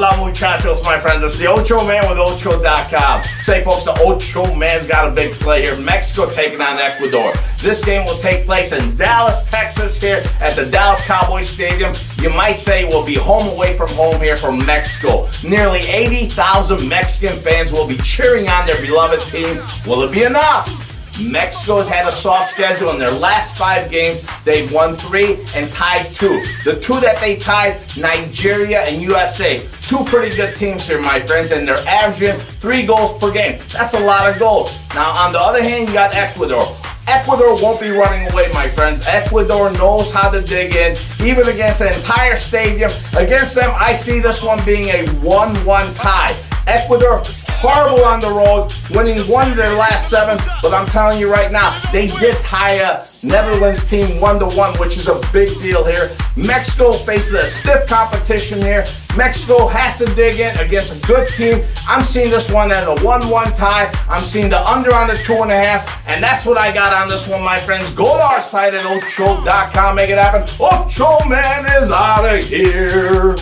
muchachos, my friends. It's the Ocho Man with Ocho.com. Say, folks, the Ocho Man's got a big play here. Mexico taking on Ecuador. This game will take place in Dallas, Texas, here at the Dallas Cowboys Stadium. You might say we'll be home away from home here from Mexico. Nearly 80,000 Mexican fans will be cheering on their beloved team. Will it be enough? Mexico has had a soft schedule in their last five games. They've won three and tied two. The two that they tied, Nigeria and USA. Two pretty good teams here, my friends, and they're averaging three goals per game. That's a lot of goals. Now, on the other hand, you got Ecuador. Ecuador won't be running away, my friends. Ecuador knows how to dig in, even against an entire stadium. Against them, I see this one being a 1 1 tie. Ecuador, horrible on the road, winning one of their last seven. But I'm telling you right now, they did tie a Netherlands team one to one, which is a big deal here. Mexico faces a stiff competition here. Mexico has to dig in against a good team. I'm seeing this one as a 1 1 tie. I'm seeing the under on the two and a half. And that's what I got on this one, my friends. Go to our site at Ocho.com, make it happen. Ocho Man is out of here.